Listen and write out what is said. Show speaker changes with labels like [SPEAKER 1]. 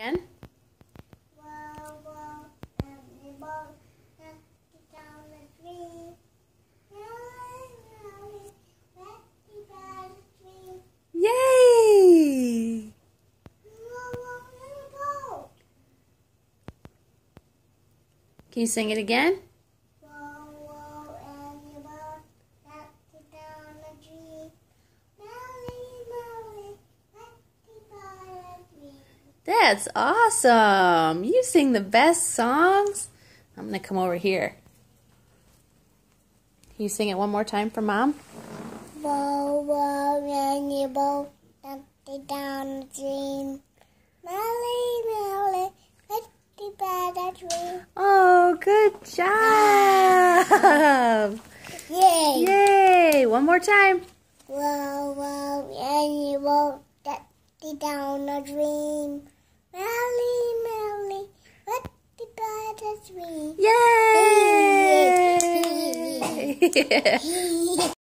[SPEAKER 1] Again. Yay! Can you sing it again?
[SPEAKER 2] Whoa, whoa, and the boat knocked down the tree. Molly, Molly, let down the tree.
[SPEAKER 1] That's awesome. You sing the best songs. I'm going to come over here. Can you sing it one more time for mom?
[SPEAKER 2] Whoa, whoa, and the boat knocked down the. Molly, Molly, let down the tree.
[SPEAKER 1] Oh, good job.
[SPEAKER 2] Yay!
[SPEAKER 1] Yay. One more time.
[SPEAKER 2] Whoa, whoa, you won't let down a dream. Dream.
[SPEAKER 1] Yay.